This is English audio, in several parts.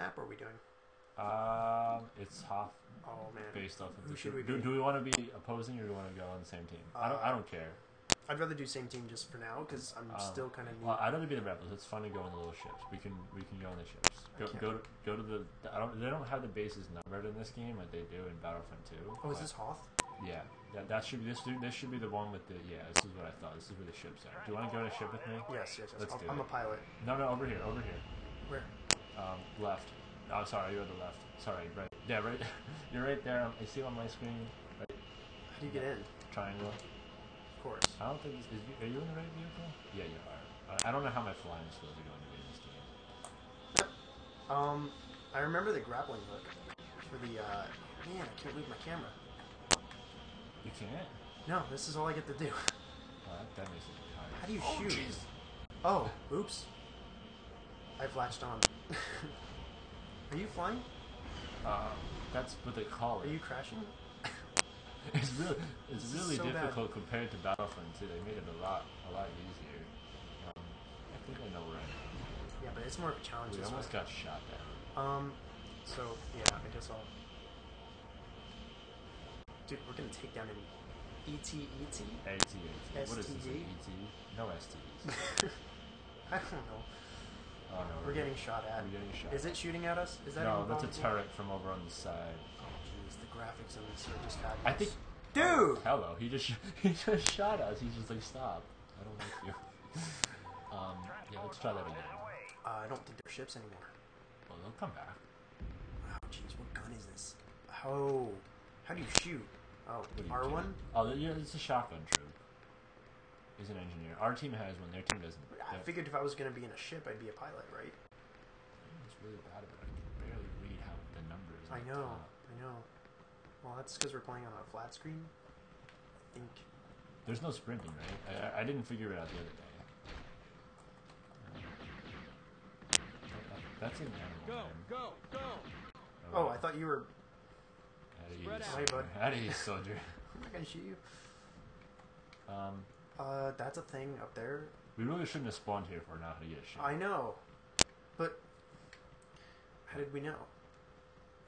Map are we doing? Um, it's Hoth Oh man, based off of Who the. should we do, be? do we want to be opposing or do we want to go on the same team? I don't. I don't care. I'd rather do same team just for now because I'm Um, still kind of new. Well, I'd rather be the rebels. It's fun to go in the little ships. We can we can go on the ships. Go Okay. go to, go to the. I don't. They don't have the bases numbered in this game like they do in Battlefront 2. oh, is but- this Hoth? Yeah, that, that should be this. This should be the one with the. Yeah, this is what I thought. This is where the ships are. Do you want to go in a ship with me? Yes, yes, yes. Let's I'll- do I'm it. a pilot. No, no, over here, over here. Where? Um, left. Oh, sorry, you're the left. Sorry, right. Yeah, right. You're right there. I see on my screen. Right, How do you get in? triangle. Of course. I don't think. Is, you- are you in the right vehicle? Yeah, you are. I, I don't know how my flying skills are going to be in this game. Um, I remember the grappling hook for the. uh... Man, I can't move my camera. You can't. No, this is all I get to do. Oh, that, that makes it hard. How do you oh, shoot? jeez. Oh, oops. I've latched on. Are you flying? Uh, that's what they call it. Are you crashing? It's really, it's really so bad. difficult compared to Battlefront 2. They made it a lot, a lot easier. Um, I think I know where I am. Yeah, but it's more of a challenge. We almost way. got shot down. Um, so yeah, I guess I'll. Dude, we're gonna take down an E ET ET. AT, AT. What is this? ET? No STDs. I don't know. Oh no, We're getting shot at. we're getting shot. Is it shooting at us? Is that no, that's a turret from over on the side. Oh jeez, the graphics on this are just fabulous. I think. Dude! Hello, he just he just shot us. He's just like stop. I don't like you. um, yeah, let's try that again. Uh, I don't think they're ships anymore. Well, they'll come back. Oh jeez, what gun is this? Oh, how do you shoot? Oh, R one. Oh, yeah, it's a shotgun troop. He's an engineer. Our team has one. Their team doesn't. I They're- figured if I was gonna be in a ship, I'd be a pilot, right? It's really bad, but I can barely read how the numbers. I know. I know. Well, that's because we're playing on a flat screen. I think. There's no sprinting, right? I, I- I didn't figure it out the other day. That's an animal. Go, man. go, go! Oh, I thought you were. At ease, Spread out. Hey, bud. At ease, soldier. I'm not gonna shoot you. Um, Uh, that's a thing up there. we really shouldn't have spawned here if we're not gonna get shot. I know, but how did we know?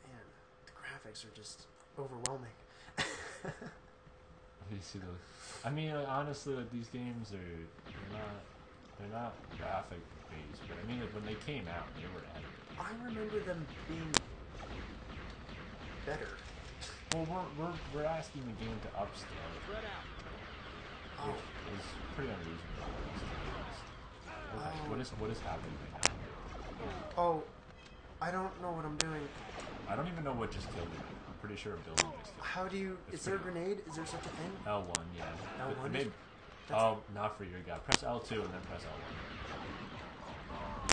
Man, the graphics are just overwhelming. You see those? I mean, like, honestly, like these games are they're not they're not graphic based, but I mean, like when they came out, they were edited. I remember them being better. Well, we're we're, we're asking the game to upscale, Spread out. Which is pretty unreasonable. to be honest. Okay, Oh. what is what is happening right now? oh, I don't know what I'm doing. I don't even know what just killed me. I'm pretty sure a building just killed How do you? It's Is there a grenade? Is there such a thing? L1, yeah. L1 it is- That's- oh, not for your guy. Press L2 and then press L1.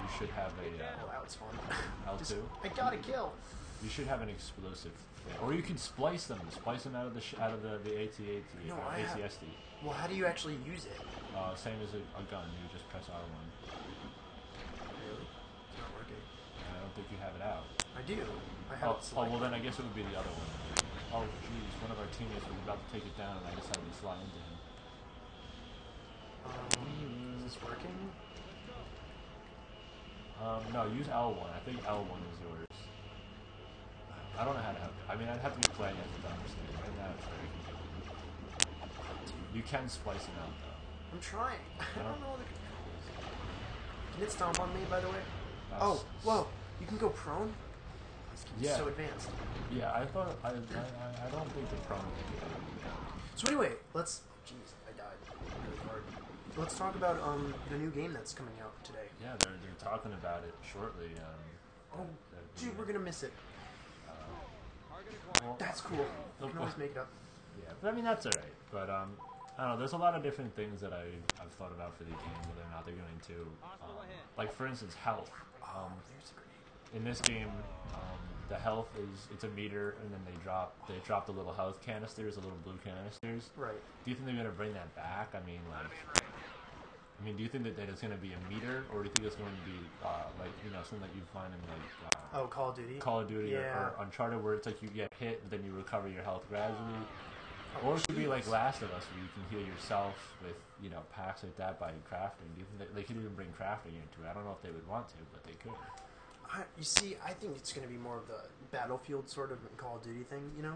You should have a Oh, uh, that was fun. L2. Just- I got a kill. You should have an explosive, thing. or you can splice them. Splice them out of the sh- out of the the AT-AT No, I have-. Well, how do you actually use it? Uh, same as a, a gun. You just press R1. Really? It's not working. I don't think you have it out. I do. I have Oh, it oh, well selected. then I guess it would be the other one. Oh jeez, one of our teammates was about to take it down, and I decided to slide into him. Um, is this working? Um, no, use L1. I think L1 is yours. I don't know how to have. I mean, I'd have to be playing it to understand. Right now, it's very confusing. You can splice it out though. I'm trying. I don't know the controls. Can it stomp on me, by the way? That's- Oh, whoa! You can go prone. This game's Yeah. so advanced. Yeah, I thought. I, I, I- don't think the problem would be So anyway, let's. Jeez, I died really hard. Let's talk about um the new game that's coming out today. Yeah, they're, they're talking about it shortly. Um, Oh, dude, we're gonna miss it. Acquired. well, That's cool. You can always make it up. Yeah, but I mean that's alright. But um, I don't know. There's a lot of different things that I I've thought about for the game, whether or not they're going to. Um, like for instance, health. Um, There's a grenade. in this game, um, the health is it's a meter, and then they drop they drop the little health canisters, the little blue canisters. Right. Do you think they're going to bring that back? I mean, like. I mean, do you think that, that it's going to be a meter, or do you think it's going to be uh, like you know something that you find in like uh, Oh, Call of Duty. Call of Duty or, or Uncharted, where it's like you get hit, but then you recover your health gradually. Or it could be like Last of Us, where you can heal yourself with you know packs like that by crafting. Do you think that they could even bring crafting into it? I don't know if they would want to, but they could. I you see, I think it's going to be more of the Battlefield sort of Call of Duty thing, you know,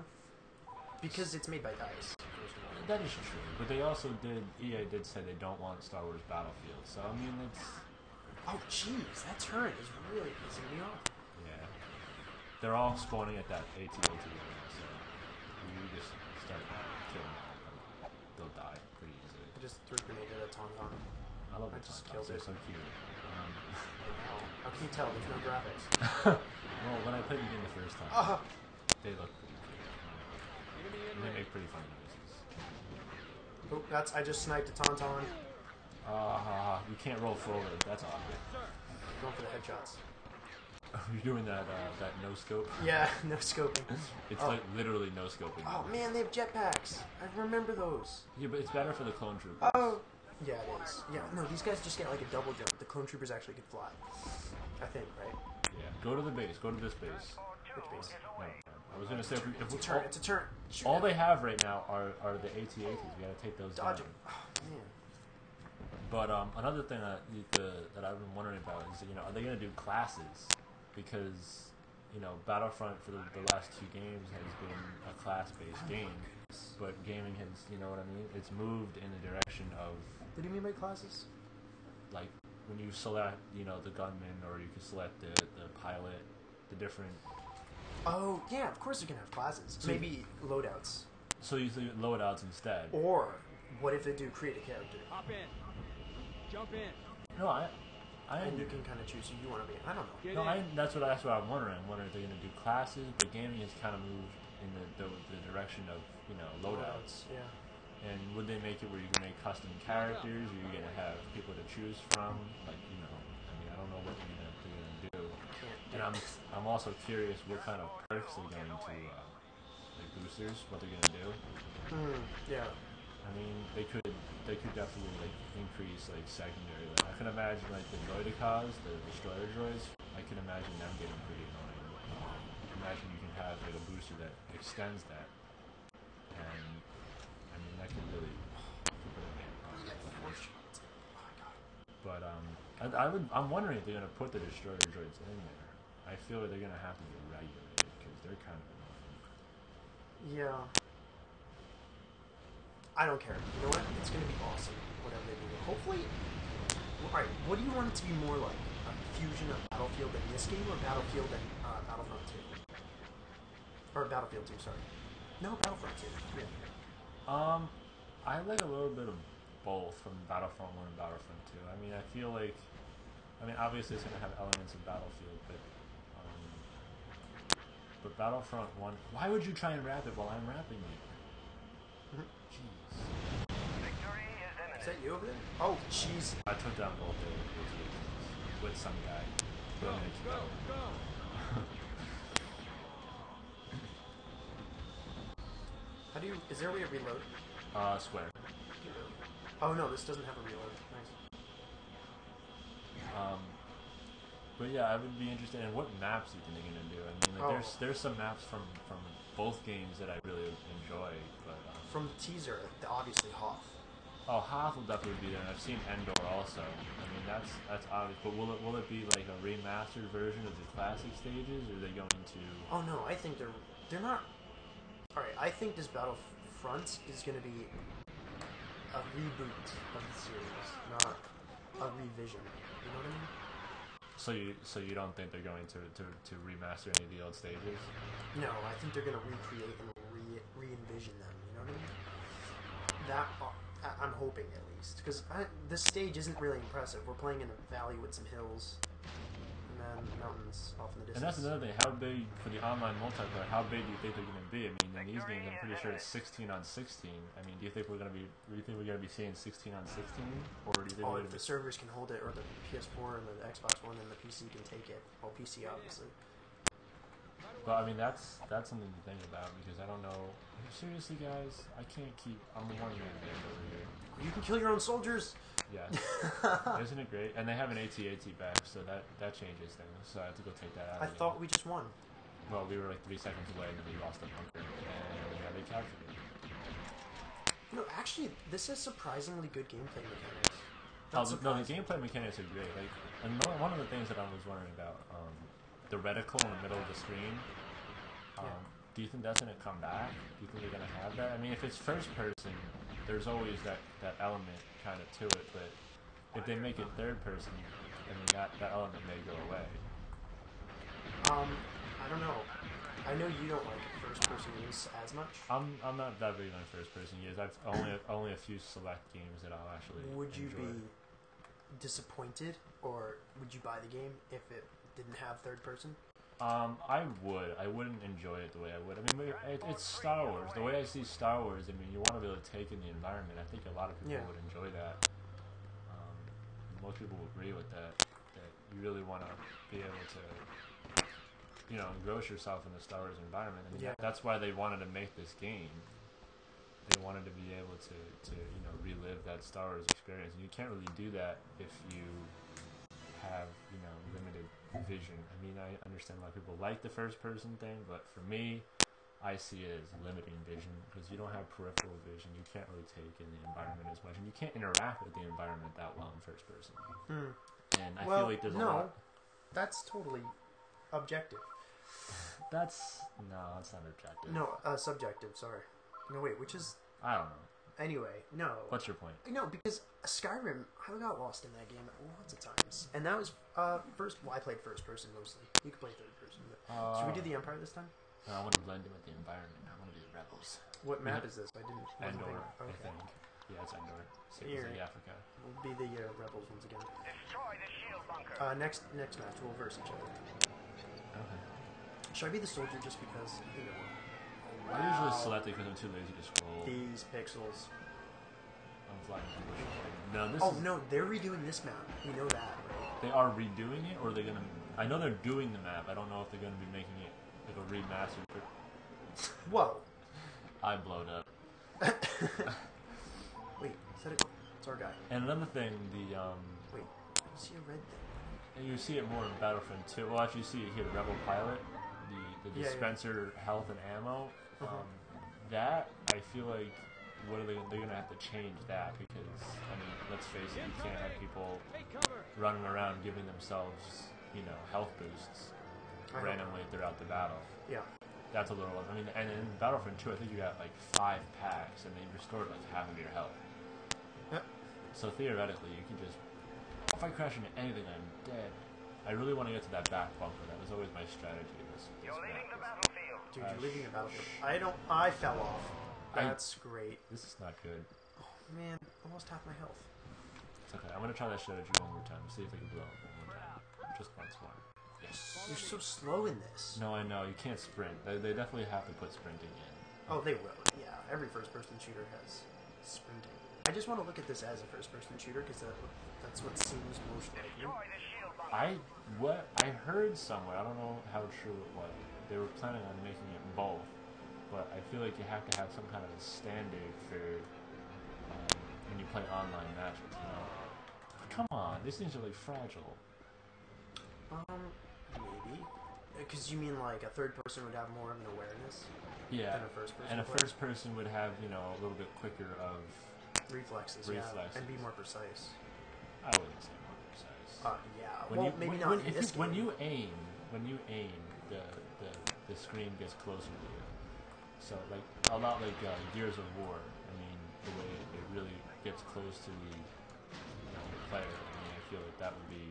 because it's made by Dice. First of all. That is true, but they also did. EA did say they don't want Star Wars Battlefield. So I mean, it's Oh, jeez, that turret is really pissing me off. yeah. They're all spawning at that AT-AT so you just start killing them. They'll die pretty easily. I just threw a grenade at a Tauntaun. I love the Tauntauns, They're it. so cute. Um, How can you tell? There's no graphics. well, when I played the game the first time, Ah, they look pretty cute. And they make pretty funny noises. oh, that's I just sniped a Tauntaun. Ah, you can't roll forward. That's awkward. Going for the headshots. You're doing that uh, that no scope. Yeah, no scoping. It's Oh. like literally no scoping. Oh man, they have jetpacks. I remember those. Yeah, but it's better for the clone troopers. Oh. Yeah, it is. Yeah, no, these guys just get like a double jump. The clone troopers actually can fly. I think, right? Yeah, go to the base. Go to this base. Which base? No, I was gonna say if we, if we It's a turn. all, It's a turn. Shoot all it. they have right now are, are the AT-ATs. We gotta take those Dodge down. it. Oh man. But um, another thing that the, that I've been wondering about is you know are they gonna do classes? Because you know Battlefront for the, the last two games has been a class-based game, but gaming has you know what I mean. It's moved in the direction of What do you mean by classes? like when you select you know the gunman or you can select the the pilot, the different. Oh yeah, of course you can have classes. So- Maybe loadouts. So you do loadouts instead. Or what if they do create a character? Hop in. Jump in. No, I, I And you can kind of choose who you want to be. I don't know. No. I, that's what that's what I'm wondering. I'm wondering if they're going to do classes, but gaming has kind of moved in the, the, the direction of you know loadouts. Yeah. And would they make it where you can make custom characters, or you're going to have people to choose from? Like you know, I mean, I don't know what they're going to they're going to do. And I'm I'm also curious what kind of perks they're going to uh, like boosters, what they're going to do. Hmm. Yeah. I mean, they could they could definitely like increase like secondary. Like, I can imagine like the droidekas, the destroyer droids. I can imagine them getting pretty annoying. Um, imagine you can have like a booster that extends that, and I mean that could really. But um, I, I would I'm wondering if they're gonna put the destroyer droids in there. I feel like they're gonna have to be regulated because they're kind of annoying. Yeah. I don't care. You know what? It's gonna be awesome. Whatever they do. Hopefully. All right. What do you want it to be more like? A fusion of Battlefield and this game, or Battlefield and uh, Battlefront Two? Or Battlefield Two? Sorry. No, Battlefront Two. Yeah. Um, I like a little bit of both from Battlefront One and Battlefront Two. I mean, I feel like, I mean, obviously it's gonna have elements of Battlefield, but, um, but Battlefront One. Why would you try and rap it while I'm rapping you? Is that you over there? Oh, jeez. I took down both the ATATs with some guy. Go, But I'm gonna keep go, go. How do you? Is there a way to reload? Uh, swear. Oh no, this doesn't have a reload. Nice. Um, but yeah, I would be interested in what maps you think they're gonna do. I mean, like, Oh. there's there's some maps from from both games that I really enjoy, but. From the teaser, obviously Hoth. Oh, Hoth will definitely be there. and I've seen Endor also. I mean, that's that's obvious. But will it will it be like a remastered version of the classic stages, or are they going to? Oh no, I think they're they're not. All right, I think this Battlefront is going to be a reboot of the series, not a revision. You know what I mean? So you so you don't think they're going to to, to remaster any of the old stages? No, I think they're going to recreate and re re envision them. You know what I mean? That I- I'm hoping at least because this stage isn't really impressive. We're playing in a valley with some hills and then mountains off in the distance. And that's another thing. How big for the online multiplayer? How big do you think they're going to be? I mean, in these games, I'm pretty sure it's 16 on 16. I mean, do you think we're going to be? Do you think we're going to be seeing 16 on 16, or do you think Oh, if the be? servers can hold it, or the PS4 and the Xbox One and the PC can take it. Well, PC obviously. But I mean, that's that's something to think about because I don't know. Seriously, guys, I can't keep. I'm one man band over here. You can kill your own soldiers. Yeah, isn't it great? And they have an AT-AT back, so that that changes things. So I have to go take that out. I again. thought we just won. Well, we were like three seconds away, and then we lost the bunker, and yeah, they captured it. No, actually, this is surprisingly good gameplay mechanics. Oh, no, the gameplay mechanics are great. Like, and one- one of the things that I was wondering about, um, the reticle in the middle of the screen. Um, Yeah. Do you think that's gonna come back? Do you think they're gonna have that? I mean, if it's first person, there's always that, that element kind of to it. But if they make it third person, I mean that, that element may go away. Um, I don't know. I know you don't like first person use as much. I'm I'm not that big on first person games. I've only only a few select games that I'll actually. Would you enjoy. be disappointed, or would you buy the game if it didn't have third person? Um, I would. I wouldn't enjoy it the way I would. I mean, it, it's Star Wars. The way I see Star Wars, I mean, you want to be able to take in the environment. I think a lot of people Yeah. would enjoy that. Um, most people would agree with that. That you really want to be able to, you know, engross yourself in the Star Wars environment. I mean, Yeah. that's why they wanted to make this game. They wanted to be able to, to, you know, relive that Star Wars experience. And you can't really do that if you have you know limited vision. I mean, I understand a lot of people like the first person thing, but for me, I see it as limiting vision because you don't have peripheral vision. You can't really take in the environment as much, and you can't interact with the environment that well in first person. Hmm. And I well, feel like there's a no, lot. that's totally objective. That's no, that's not objective. No, uh, subjective. Sorry. No, wait. Which is I don't know. Anyway. No. What's your point? No, because Skyrim, I got lost in that game lots of times, and that was uh first. Well, I played first person mostly. You could play third person. But Uh, should we do the Empire this time? No, I want to blend in with the environment. I want to be the rebels. What map have- is this? I didn't. wasn't Endor, thinking- I think. Yeah, it's Endor. Same Here. as like Africa. we'll be the uh, rebels once again. Destroy the shield bunker. Uh, next next match, we'll verse each other. Okay. Should I be the soldier just because? I think it will. I usually select it because I'm too lazy to scroll. these pixels. I'm flying. No, this Oh is, no, they're redoing this map. We know that, right? They are redoing it, or are they gonna? I know they're doing the map. I don't know if they're gonna be making it like a remastered. Whoa. I blowed up. Wait, is that it? It's our guy. And another thing, the um, Wait, I see a red thing. and you see it more in Battlefront 2. Well, actually, you see it here, Rebel Pilot, the the Yeah, yeah. dispenser health and ammo. Mhm. Um, that I feel like what are they? They're gonna have to change that because I mean, let's face it, you can't have people running around giving themselves, you know, health boosts randomly throughout the battle. Yeah. That's a little. I mean, and in Battlefront 2, I think you got like five packs, and they restored like half of your health. Yep. So theoretically, you can just. If I crash into anything, I'm dead. I really want to get to that back bunker. That was always my strategy. This, this You're leaving the battlefield. Dude, Uh, you're leaving the battlefield. I don't. I fell off. That's great. This is not good. Oh man, almost half my health. It's okay. I'm gonna try that strategy one more time. See if I can blow up one more time. Just once more. Yes. You're so slow in this. No, I know. You can't sprint. They, they definitely have to put sprinting in. Oh, they will. Yeah, every first-person shooter has sprinting. I just want to look at this as a first-person shooter because that, that's what seems most likely. Destroy the shield bunker. I what I heard somewhere. I don't know how true it was. They were planning on making it both, but I feel like you have to have some kind of a standard for um, when you play online matches. You know? Come on, these things are like fragile. Um, maybe. Because you mean like a third person would have more of an awareness Yeah, than a first person? and a would? first person would have you know a little bit quicker of. reflexes, yeah, and be more precise. I wouldn't say more precise. Uh, yeah. when well, you, maybe when, not when, you, when you aim when you aim the, the screen gets closer to you. So like a lot like uh, Gears of War I mean the way it really gets close to the, you know, the player I mean I feel like that would be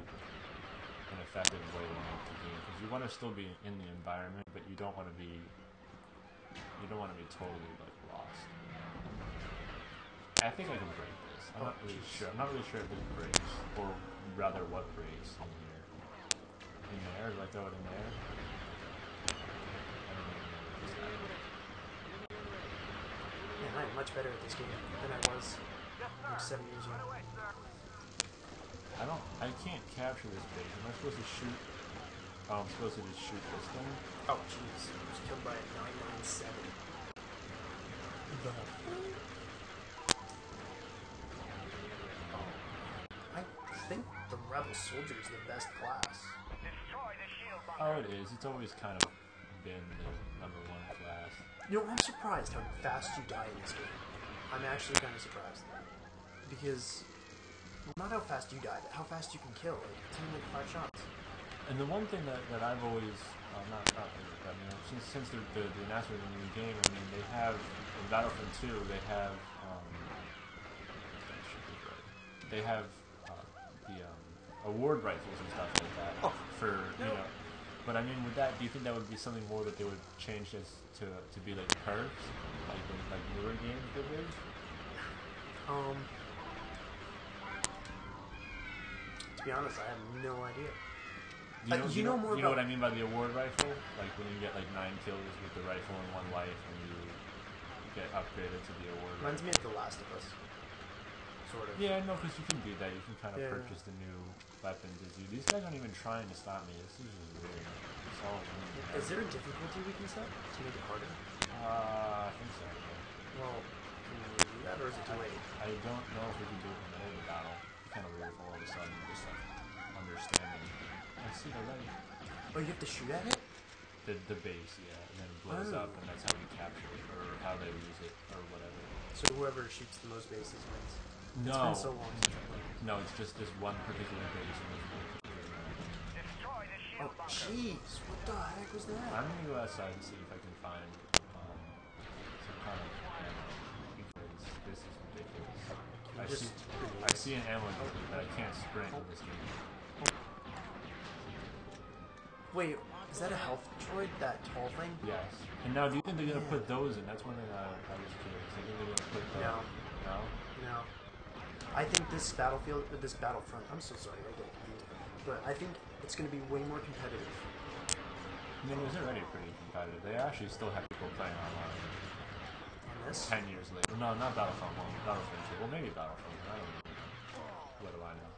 an effective way to make the game because you want to still be in the environment but you don't want to be you don't want to be totally like lost. I think I can break this. I'm not really sure. I'm not really sure if it breaks or rather what breaks in here. In there? Do I throw it in there? I don't even know what just happened. Man, I am much better at this game than I was like seven years ago. I don't. I can't capture this base. Am I supposed to shoot? Oh, I'm supposed to just shoot this thing. Oh, jeez. I was killed by a 997. The. Oh. I think the Rebel Soldier is the best class. Destroy the shield. Oh, it is. It's always kind of been the number one class. You know, I'm surprised how fast you die in this game. I'm actually kind of surprised. Because, well, not how fast you die, but how fast you can kill. Like, only like five shots. And the one thing that, that I've always, uh, not, not I mean, since, since the, the, the announcement of the new game, I mean, they have, in Battlefront 2, they have, um, that should be right. They have uh, the um, award rifles and stuff like that Oh, for, you know. But I mean, would that, do you think that would be something more that they would change as to, to be like perks? Like, when- like newer games did this? Um, to be honest, I have no idea. Do you Uh, know, you do you know know, more you know what I mean by the award rifle? Like when you get like nine kills with the rifle in one life, and you get upgraded to the award. Reminds rifle. me of The Last of Us. Sort of. Yeah, no, because you can do that. You can kind of Yeah. purchase the new weapons as you. These guys aren't even trying to stop me. This is just weird. It's all. Is there a difficulty we can set to make it harder? Uh, I think so. yeah. Well, can we do that, or is it too late? I don't know if we can do it in the middle of the battle. Kind of weird if all of a sudden you just like understanding. I see the light. Oh, you have to shoot at it? The the base, yeah, and then it blows Oh. up, and that's how you capture it, or how they use it, or whatever. So whoever shoots the most bases wins. It's No, been so long since I played. no, it's just this one particular base, and there's multiple. Destroy the shield Oh, jeez. What the heck was that? I'm gonna go outside and see if I can find um, some kind of ammo because this is ridiculous. I see, I see an ammo gun, but I can't sprint in this game. Wait, is that a health droid? That tall thing? Yes. And now, do you think they're gonna Yeah. put those in? That's one thing I, I was curious. I think they're gonna put the, No. No. No. I think this battlefield, this battlefront. I'm so sorry, I get confused. But I think it's going to be way more competitive. I mean, it was already pretty competitive. They actually still have people playing online. On this, Ten years later. No, not Battlefront 1, Battlefront 2. Well, maybe Battlefront 1. I don't know. What do I know?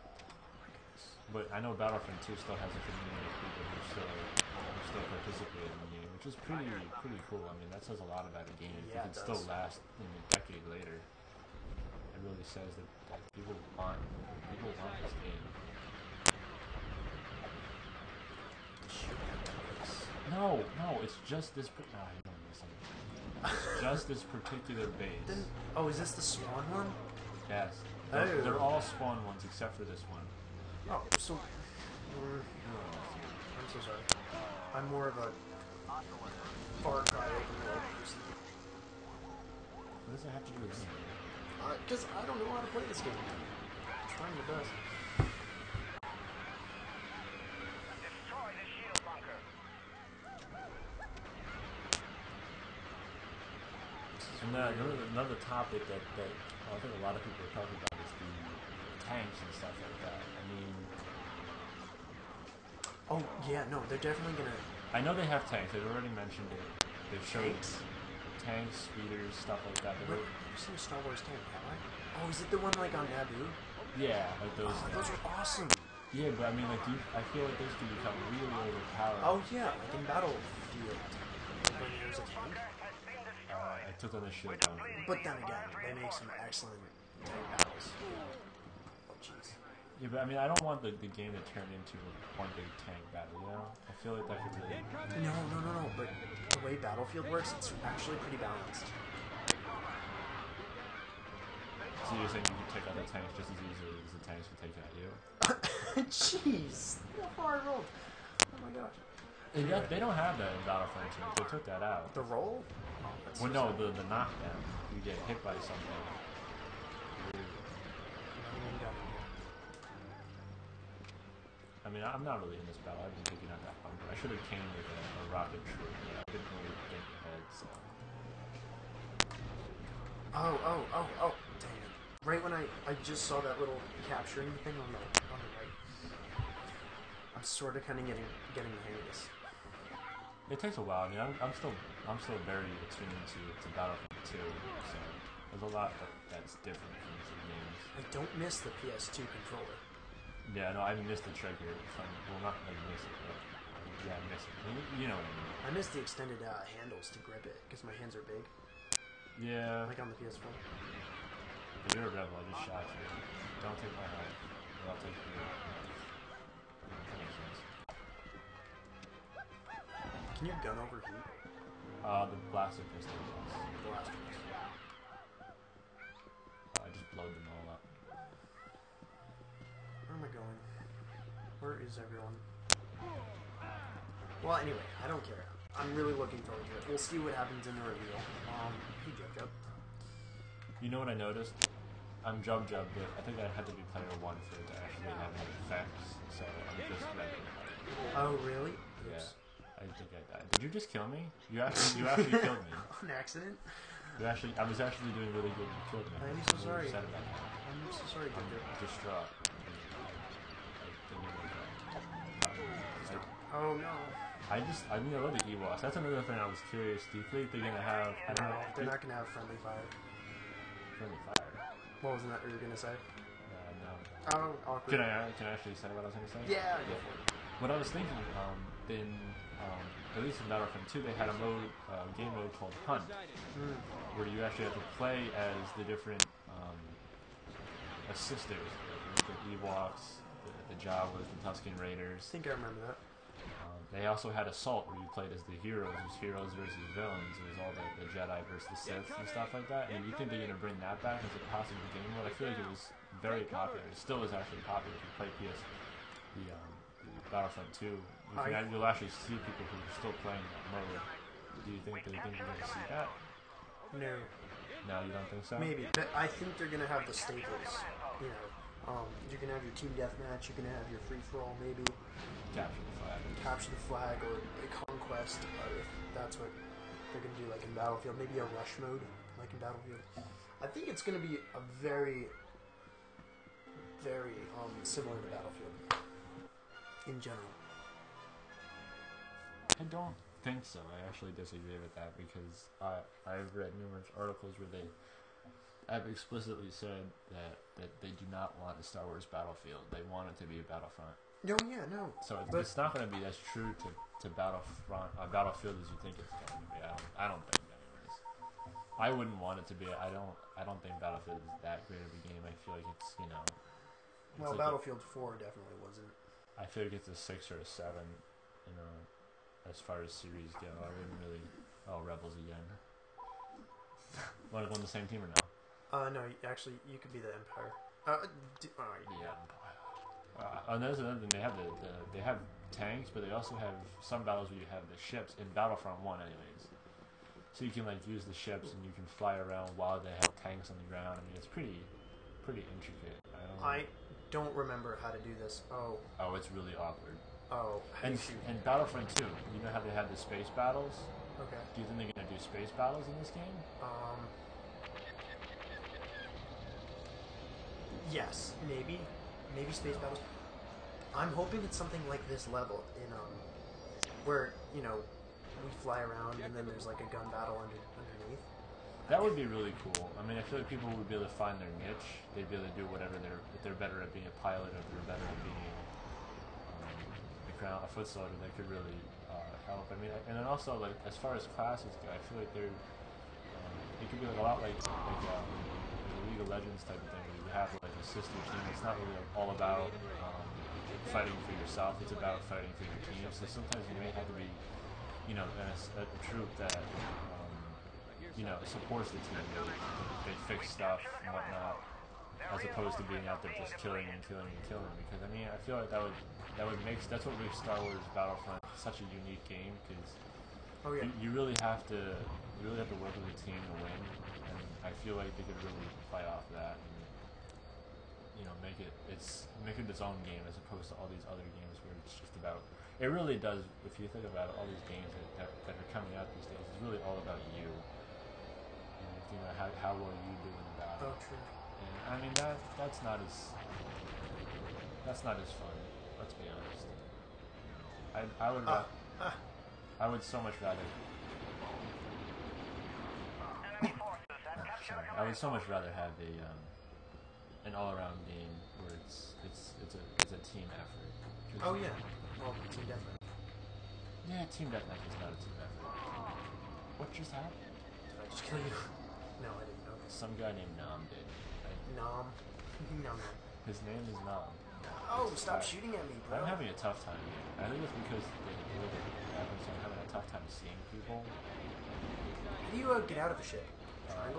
But I know Battlefront 2 still has a community of people who still who still participate in the game, which is pretty pretty cool. I mean, that says a lot about a game. If Yeah, it it can still does. last in a decade later, really says that, that people want people want this game. shoot at toys. No, no, it's just this. No, I don't. It's just this particular base. Then, oh, is this the spawn one? Yes. They're, Oh. they're all spawn ones except for this one. Oh, so. mm, I'm so sorry. I'm more of a Far Cry open world person. What does that have to do with me? Because I don't know how to play this game. I'm trying my best. Destroy the shield bunker. And uh, another, another topic that, that well, I think a lot of people are talking about is the tanks and stuff like that. I mean, Oh, yeah, no, they're definitely gonna. I know they have tanks. They've already mentioned it. They've shown Tanks? Tanks, speeders, stuff like that. They've What? I've seen a Star Wars tank, have I? Oh, is it the one like on Naboo? yeah, like those. Oh, those are awesome. Yeah, but I mean, like, do you, I feel like those can become really overpowered. Oh, yeah, like in Battlefield. When there's a tank. Uh, I took on the shield bunker. But then again, they make some excellent tank battles. Oh, jeez. Yeah, but I mean, I don't want the, the game to turn into one big tank battle. You know, I feel like that could really. No, no, no, no, but the way Battlefield works, it's actually pretty balanced. So you're saying you can take out the tanks just as easily as the tanks can take out you? Jeez, how far rolled. Oh my gosh. They, got, they don't have that in Battlefront 2. They took that out. The roll? Oh, Well, so no, sad. the, the knockdown. You get hit by something. I mean, got it. I mean, I'm not really in this battle. I've been taking out that bunker. I should have came with a, a rocket troop, but I didn't really think ahead, so. Oh, oh, oh, oh, damn. it. Right when I, I just saw that little capturing thing on the on the right. I'm sort of kind of getting getting the hang of this. It takes a while. I mean, I'm, I'm still I'm still very attuned to, to Battlefield 2, so there's a lot that, that's different from the two games. I don't miss the PS2 controller. Yeah, no, I missed the trigger from, well, not like miss it, but yeah, I missed it. You, you know what I mean. I miss the extended uh, handles to grip it because my hands are big, Yeah, like on the PS4. you're a rebel. I just shot you. Don't take my health, or I'll take. That. Can your gun overheat? Uh, the blaster pistol, yes. The last one. I just blowed them all. Where am I going? Where is everyone? Well, anyway, I don't care. I'm really looking forward to it. We'll see what happens in the reveal. Um, hey, Jub. You know what I noticed? I'm Jub Jub, but I think I had to be player one for it to actually have any effects. So I'm just. Oh, really? Yeah. I think I died. Did you just kill me? You actually, you actually killed me. On accident? You actually, I was actually doing really good. You killed me. I'm so really sorry. upset about that. I'm so sorry, Jub I'm distraught. Oh, no. I just, I mean, I love the Ewoks. That's another thing I was curious. Do you think they're gonna have? I don't know. They're not gonna have friendly fire. friendly fire. What wasn't that what you were gonna say? Uh, no. Oh, awkward. Can I, can I actually say what I was gonna say? Yeah, it. What I was thinking, um, in um, at least in Battlefront 2, they had a mode, uh, game mode called Hunt, Mm. where you actually have to play as the different um, assisters, the, the Ewoks, the, the Jawas, the Tusken Raiders. I think I remember that. They also had Assault, where you played as the heroes. It was heroes versus villains. It was all the, the Jedi versus the Sith and stuff like that. And you think they're going to bring that back as a possible game mode? I feel like it was very popular. It still is actually popular if you play PS, the, um, Battlefront 2. You can, you'll actually see people who are still playing that mode. Do you think they think you're going to see that? No. No, you don't think so? Maybe, but I think they're gonna have the staples. You know, um, you can have your team deathmatch. you can have your free for all, maybe Capture the flag. capture the flag or a conquest, uh, if that's what they're gonna do, like in Battlefield. Maybe a rush mode, like in Battlefield. I think it's gonna be a very, very um, similar to Battlefield in general. I don't think so. I actually disagree with that because I I've read numerous articles where they have explicitly said that, that they do not want a Star Wars Battlefield. They want it to be a Battlefront. No, yeah, no. So it's, But- it's not going to be as true to, to Battlefront uh, Battlefield as you think it's going to be. I don't, I don't think, anyways. I wouldn't want it to be. I don't. I don't think Battlefield is that great of a game. I feel like it's you know. it's Well, like a- Battlefield 4 definitely wasn't. I feel like it's a six or a seven, you know, as far as series go. I wouldn't really. Oh, Rebels again. Want to go on the same team or no? Uh, no, actually, you could be the Empire. Uh, d- alright. Yeah. Uh, and there's another thing. They have the, the they have tanks, but they also have some battles where you have the ships in Battlefront One, anyways. So you can like use the ships and you can fly around while they have tanks on the ground. I mean, it's pretty, pretty intricate. I don't. I don't remember how to do this. Oh, Oh, it's really awkward. oh, And and Battlefront Two, you know how they had the space battles. Okay. Do you think they're gonna do space battles in this game? Um. Yes, maybe, maybe space battles. I'm hoping it's something like this level in um, where you know we fly around and then there's like a gun battle under underneath. That would be really cool. I mean, I feel like people would be able to find their niche. They'd be able to do whatever they're if they're better at being a pilot or if they're better at being um, a foot soldier. That could really uh, help. I mean, and then also like as far as classes go, I feel like they're um, it could be like a lot like like um, League of Legends type of thing where you have like a sister team. It's not really all about um, fighting for yourself. It's about fighting for your team. So sometimes you may have to be, you know, a, a troop that. Um, you know, supports the team. They, they fix stuff and whatnot, as opposed to being out there just killing and killing and killing. Because I mean, I feel like that would that would make that's what makes Star Wars Battlefront such a unique game. Because Oh yeah. you, you really have to you really have to work with a team to win, I feel like they could really fight off that and you know make it it's make it its own game as opposed to all these other games where it's just about. It really does. If you think about it, all these games that, that, that are coming out these days, it's really all about you. And you know how how well you doing in the. Oh, true. And I mean that that's not as that's not as fun. Let's be honest. I I would ra- ah. I would so much rather Enemy forces sorry, a I would so much rather have a um, an all around game where it's it's it's a it's a team effort. Oh yeah. Well, team deathmatch. Yeah, team deathmatch is not a team effort. What just happened? Did I just kill you? No, I didn't. Okay. Some guy named Nam did. I, Nom. Nom. his name is Nam. Oh, stop shooting at me, bro. I'm having a tough time here. I think it's because the, the way that it happens, I'm having a tough time seeing people. How do you uh, get out of the ship?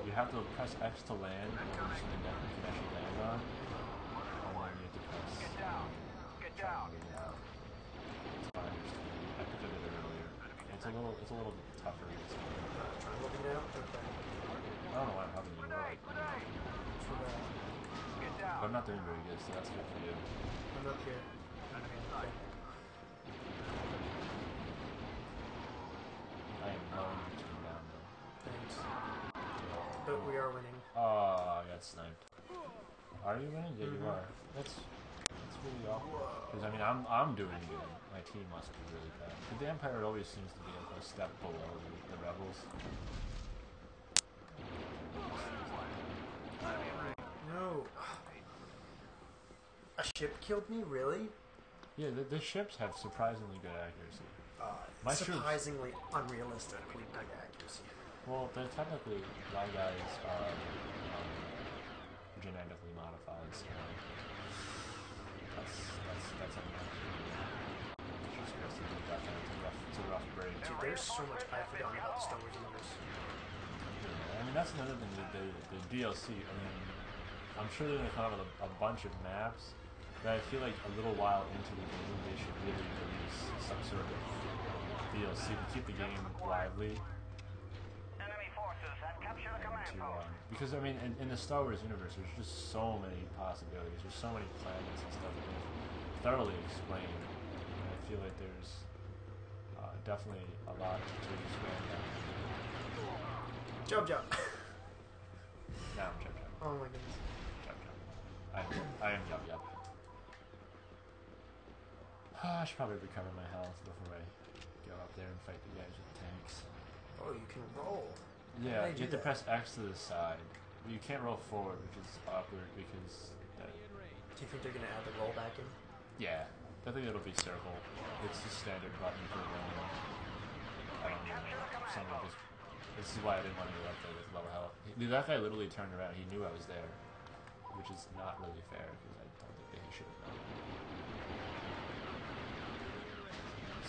You have to press X to land or something that you can actually land on. And then you have to press. Get down! Get down! That's what I understand. I it earlier. It's a little, it's a little tougher. This one. Down. I don't know why I'm having you down But I'm not doing very good, so that's good for you. I'm up here. Are winning. Oh, I got sniped. Are you winning? Yeah, you Mhm. are. That's that's really awkward. Because I mean, I'm I'm doing good. My team must be really bad. But the Empire always seems to be a step below the, the Rebels. No. A ship killed me, really? Yeah, the, the ships have surprisingly good accuracy. Uh, My surprisingly unrealistically good accuracy. Well, they're technically my guys are um, genetically modified, so that's that's that's. You're supposed to do that. It's a rough, it's a rough break. Dude, there's so much I forgot about Star Wars universe. Yeah, I mean, that's another thing. The, the, the DLC. I mean, I'm sure they're gonna come out with a, a bunch of maps, but I feel like a little while into the game, they should really release some sort of DLC to keep the game lively. Enemy forces have captured a command To, um, because I mean, in, in the Star Wars universe, there's just so many possibilities. There's so many planets and stuff that they've thoroughly explained. And I feel like there's uh, definitely a lot to expand on. Jump, jump. Now I'm Jump Jump. oh my goodness. Jump Jump. I am, I am Yub Yub. I should probably recover my health before I go up there and fight the guys with tanks. Oh, you can roll. Yeah, you have to press X to the side. You can't roll forward, which is awkward because Do you think they're gonna add the roll back in? Yeah, I think it'll be circle. It's the standard button for rolling. I don't know. Some this. Is why I didn't want to go up there with lower health. He, that guy literally turned around. He knew I was there, which is not really fair because I don't think that he should have known.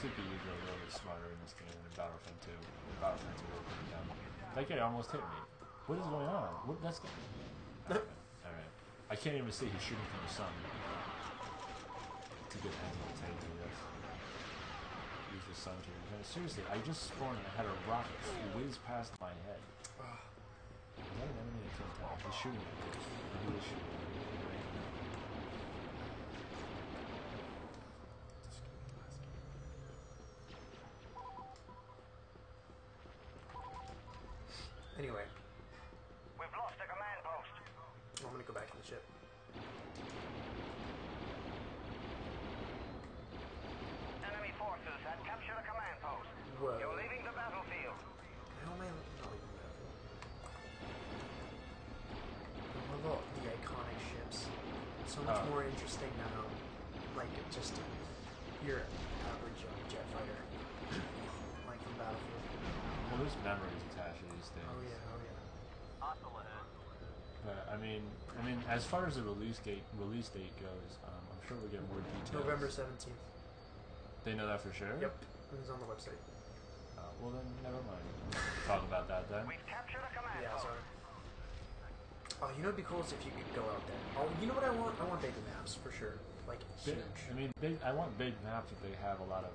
CPUs are a little bit smarter in this game than Battlefront 2. And Battlefront 2 were pretty dumb. That guy almost hit me. What is going on? What? That's. Alright. Alright. I can't even see. He's shooting from the sun. It's a good angle to take to this. Use the sun to. Seriously, I just spawned and I had a rocket whiz past my head. Is that an enemy? I can't tell. He's shooting at me. He is shooting there's memories attached to these things. Oh yeah, oh yeah. But I mean, I mean, as far as the release date release date goes, um, I'm sure we'll get more details. November seventeenth. They know that for sure. Yep, it was on the website. Uh, well then, never mind. Talk about that then. We've captured a command Yeah, sorry. Oh, you know, it'd be cool is if you could go out there. Oh, you know what I want? I want big maps for sure. Like Big, huge. I mean, big. I want big maps if they have a lot of,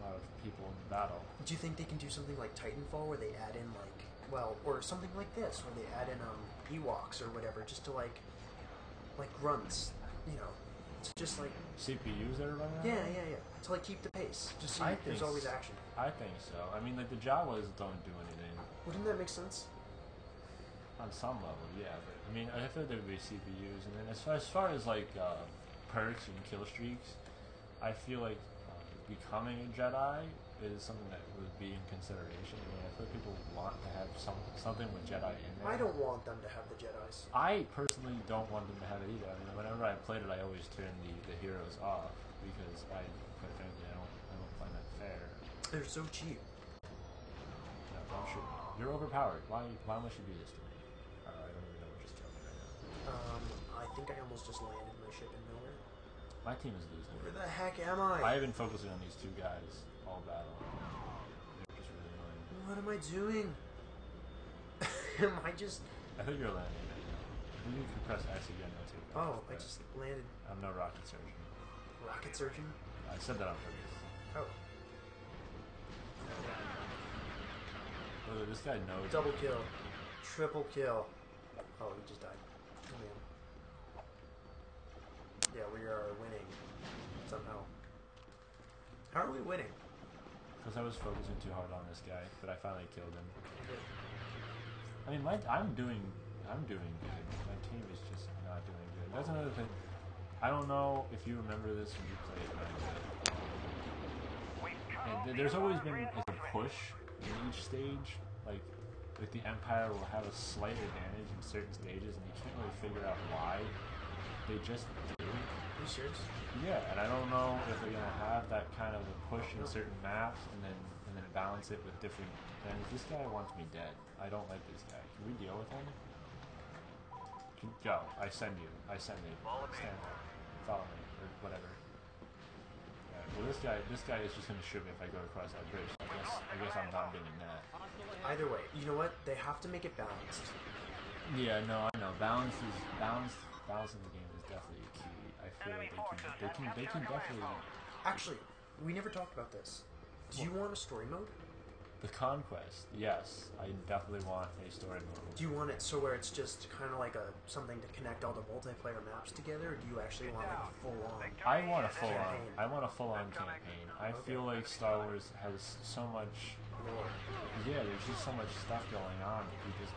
a lot of people in the battle. Do you think they can do something like Titanfall where they add in like, well, or something like this where they add in um Ewoks or whatever just to like, like grunts, you know, to just like CPUs that are running. around? yeah, yeah, yeah, to like keep the pace. Just so I you, there's always action. I think so. I mean, like the Jawas don't do anything Wouldn't that make sense? on some level, yeah. But I mean, I feel there would be CPUs, and then as far as, far as like uh, perks and kill streaks, I feel like becoming a Jedi is something that would be in consideration. I mean, I feel like people want to have some something with Jedi in there. I don't want them to have the Jedi's. I personally don't want them to have it either. I mean, whenever I played it, I always turned the, the heroes off because I, quite frankly, I don't, I don't find that fair. They're so cheap. No, don't shoot me. You're overpowered. Why, why must you do this to me? Uh, I don't even know what just me right now. Um, I think I almost just landed my ship in nowhere. My team is losing. Where the heck am I? I have been focusing on these two guys all battle. They're just really annoying. What am I doing? am I just? I think you're landing right now. You can press X again now too. Oh, I just landed. I'm no rocket surgeon. Rocket surgeon. I said that on purpose. Oh. This guy knows. Double kill. Triple kill. Oh, he just died. Oh, man. Yeah, we are winning. Somehow. How are we winning? Because I was focusing too hard on this guy, but I finally killed him. I mean, my, I'm doing, I'm doing good. My team is just not doing good. That's another thing. I don't know if you remember this when you played And there's always been like a push in each stage. Like, like the Empire will have a slight advantage in certain stages, and you can't really figure out why. They just do. Are you serious? Yeah, and I don't know if they're gonna have that kind of a push in certain maps, and then and then balance it with different things. This guy wants me dead. I don't like this guy. Can we deal with him? Can, go. I send you. I send you. Stand there. Follow me or whatever. Yeah, well, this guy, this guy is just gonna shoot me if I go across that bridge. I guess, I guess I'm not doing that. Either way, you know what? They have to make it balanced. Yeah, no, I know. Balance is balance. Balance in the game is definitely key. I feel like they can, they can, they can definitely. Actually, we never talked about this. Do you want a story mode? The conquest, yes, I definitely want a story mode. Do you want it so where it's just kind of like a something to connect all the multiplayer maps together, or do you actually want like a full on? I want a full on. I want a full on campaign. I feel like Star Wars has so much. lore? Yeah, there's just so much stuff going on. that You just,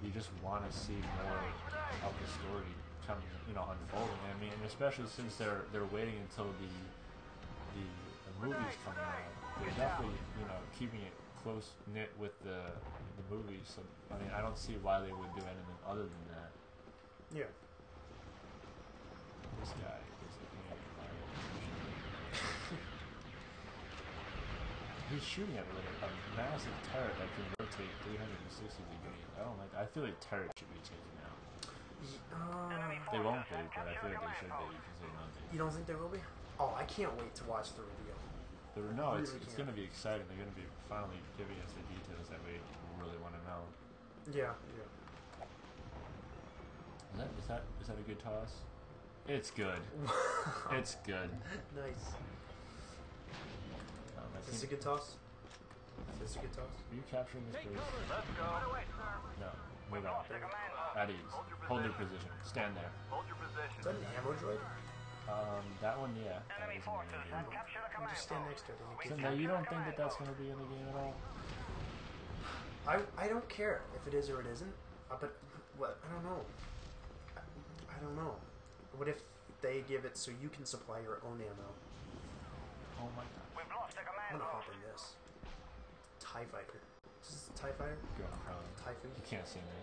you just want to see more of the story come, you know, unfolding. I mean, and especially since they're they're waiting until the the, the movies coming out. They're definitely, you know, keeping it close knit with the the movies. So I mean, I don't see why they would do anything other than that. Yeah. This guy is looking at my He's shooting at me with a, a massive turret that can rotate 360 degrees. I don't like. I feel like turret should be taken out. Ye- Uh, They won't be, but I feel like they should be because they're not. you don't think there will be? Oh, I can't wait to watch the reveal. They're, no, it's, Really it's can't. going to be exciting. They're going to be finally giving us the details that we really want to know. Yeah, yeah. Is that is that is that a good toss? It's good. It's good. nice. Um, Is this a good toss? Is this a good toss? Are you capturing this Take base? cover. Let's go. Right away, sir. No. Move on. The command post. At ease. Hold your position. Stand there. Hold your position. that an ammo droid? Um, that one, yeah. That Enemy is in forces the game. captured a I'll just stand next to it. and So now you don't think that that's going to be in the game at all? I I don't care if it is or it isn't. Uh, but what I don't know. I, I don't know. What if they give it so you can supply your own ammo? Oh my god. We've lost a I'm gonna hop in this. Tie fighter. Is this a Tie fighter? Go prone. Typhoon. You can't see me.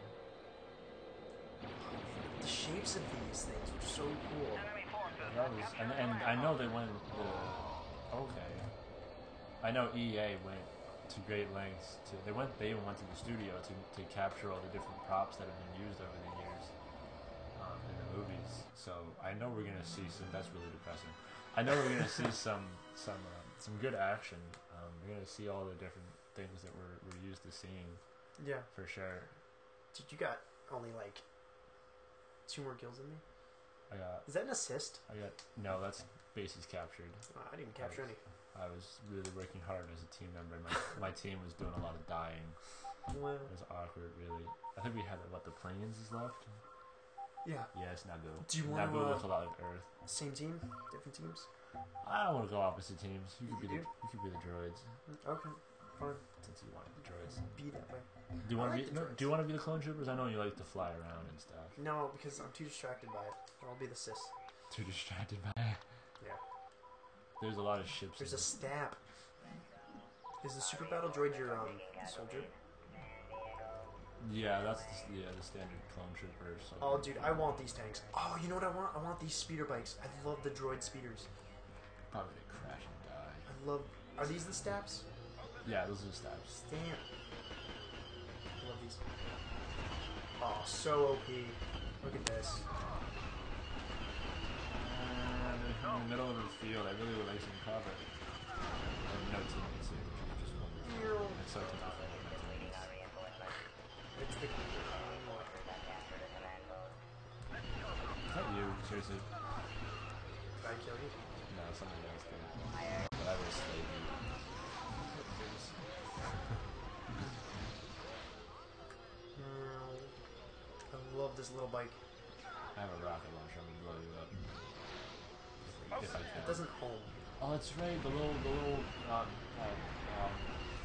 The shapes of these things are so cool. Enemy That was, and, and I know they went the okay. I know EA went to great lengths to they went they even went to the studio to, to capture all the different props that have been used over the years um, in the movies. So I know we're gonna see some. That's really depressing. I know we're gonna see some some um, some good action. Um, we're gonna see all the different things that we're we're used to seeing Yeah. for sure. Dude, you got only like two more kills than me. I got Is that an assist? I got no. That's bases captured. Oh, I didn't capture any. I was really working hard as a team member. My, my team was doing a lot of dying. Well, It was awkward, really. I think we had what the planes is left. yeah. Yes, Naboo. Do you wanna, Naboo uh, with a lot of Earth. Same team, different teams. I don't want to go opposite teams. You could be the you could be the droids Okay, fine. since you wanted the droids. Be that way. Do you want I to be no. Do you want to be the clone troopers? I know you like to fly around and stuff. No, because I'm too distracted by it. I'll be the sis. Too distracted by it. Yeah. There's a lot of ships. There's a STAP. Is the super battle droid your um soldier? Yeah, that's the, yeah the standard clone trooper. So Oh, dude, I want these tanks. Oh, you know what I want? I want these speeder bikes. I love the droid speeders. probably gonna crash and die. I love. Are these the STAPs? Yeah, those are STAPs. Damn. I love these. Oh, so OP. Look at this. And in the middle of the field, I really would like some cover. And no teammates here, which is just wonderful. It's so typical of my teammates. It's the. Is that you? Seriously? Did I kill you? No, somebody else did. But I will slay this little bike. I have a rocket launcher. I'm gonna blow you up. It doesn't home. Oh, that's right. The little, the little, um, um, um,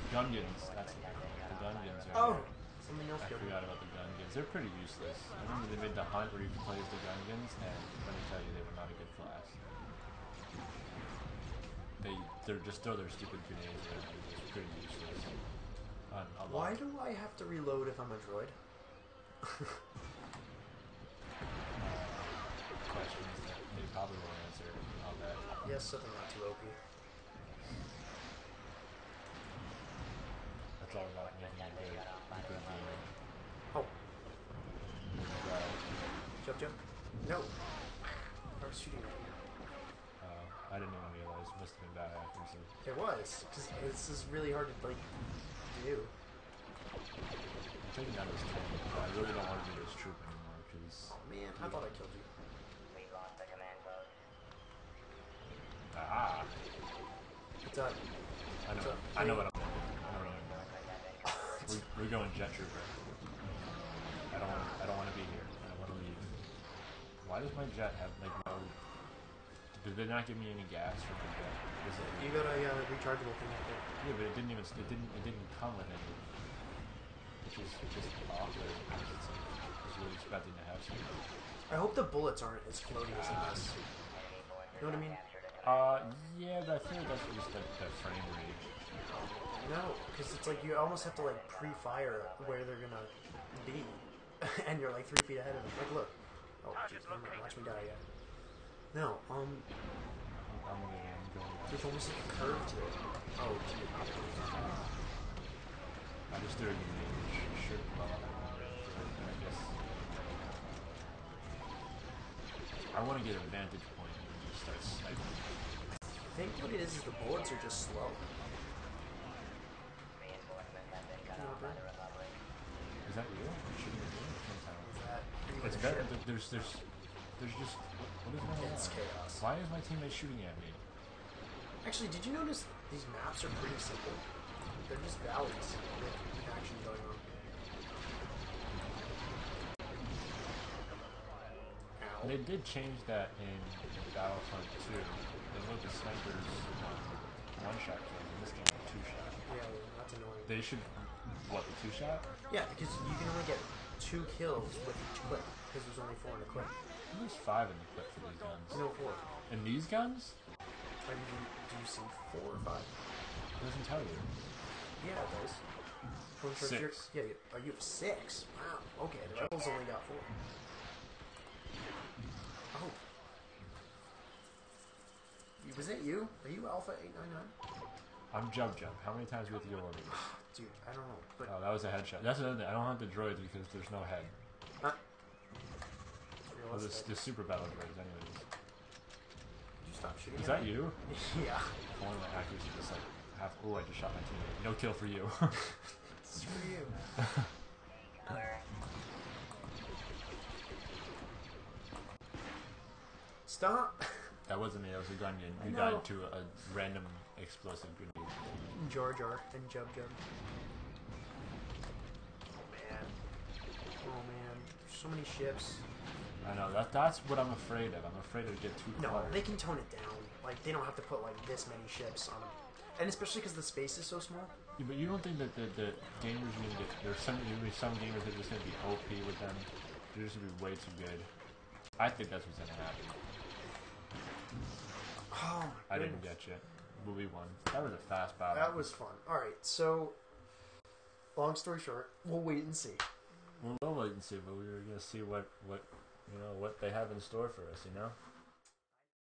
Gungans. That's it. The Gungans are Oh, here. something else I forgot about the Gungans. They're pretty useless. I remember they made the hunt where you could play as the Gungans, and let me tell you, they were not a good class. They, they're just throw their stupid grenades around. It's pretty useless. Why do I have to reload if I'm a droid? questions that they probably won't answer. I'll bet. Yes, something not too OP. That's all about making a good, a good game. Oh, Right. jump, jump. No. I was shooting. at you. Uh, I didn't even realize. Must have been bad accuracy. It was, because this is really hard to, like, do. I'm taking out his tank, but I really don't want to do this troop anymore because Oh man, I thought I killed you. We lost the command post. Ah, It's uh, I know, So, I know what I'm doing. I know what I'm doing. We're, we're going jet trooper. I don't want. I don't want to be here. I want to leave. Why does my jet have like no? Did they not give me any gas for the jet? Is it? you got a uh, rechargeable thing out there. Yeah, but it didn't even. It didn't. It didn't come with any. Which is just awkward. It's really expecting to have some. I hope the bullets aren't as floaty as this. You know what I mean? Uh, yeah, but I feel like that's just the, the frame rate. No, because it's like you almost have to like pre-fire where they're gonna be, and you're like three feet ahead of them. Like, look. Oh, jeez, never mind. Watch me die yet. No, um, I'm gonna there's almost like a curve to it. Oh, gee. I just threw a grenade. which Should. I guess. I want to get a vantage point and start sniping. I think what it is is the bullets are just slow. Is that you? I'm shooting at you? Can't tell. Is that It's better. ship? There's there's there's just what, what is going on? It's chaos. Why is my teammate shooting at me? Actually, did you notice these maps are pretty simple? They're just valleys with action going on. They did change that in Battlefront 2. They moved the snipers um, one shot kills in this game are two shot. Yeah, that's annoying. They should what the two shot? Yeah, because you can only get two kills with each clip, because there's only four in a clip. There's five in the clip for these guns. No, four. And these guns? Are you, do you see four or five? It doesn't tell you. Yeah, it does. Sure Six. Yeah, you- are you have six? Wow. Okay, the rebels only got four. Oh. Was it you? Are you Alpha 899? I'm Jump Jump. How many times do we have to go over this? Dude, I don't know. But Oh, that was a headshot. That's another thing. I don't have the droids because there's no head. uh, Well, this, the super battle droids, anyways. Did you stop shooting? Is that me? you? yeah. Only my accuracy just like half. Oh, I just shot my teammate. No kill for you. Screw you. Stop. That wasn't me. That was a Gungan. I You died to a, a random explosive grenade. Jar Jar and Jub Jub. Oh man. Oh man. There's so many ships. I know that. That's what I'm afraid of. I'm afraid to get too No, cluttered. they can tone it down. Like they don't have to put like this many ships on them. And especially because the space is so small. Yeah, but you don't think that the, the gamers are gonna get there's some gonna be some gamers that are just gonna be OP with them. They're just gonna be way too good. I think that's what's gonna happen. Oh I didn't get you. But we won. That was a fast battle. That was fun. Alright, so long story short, we'll wait and see. We'll, we'll wait and see, but we're gonna see what what you know what they have in store for us. You know.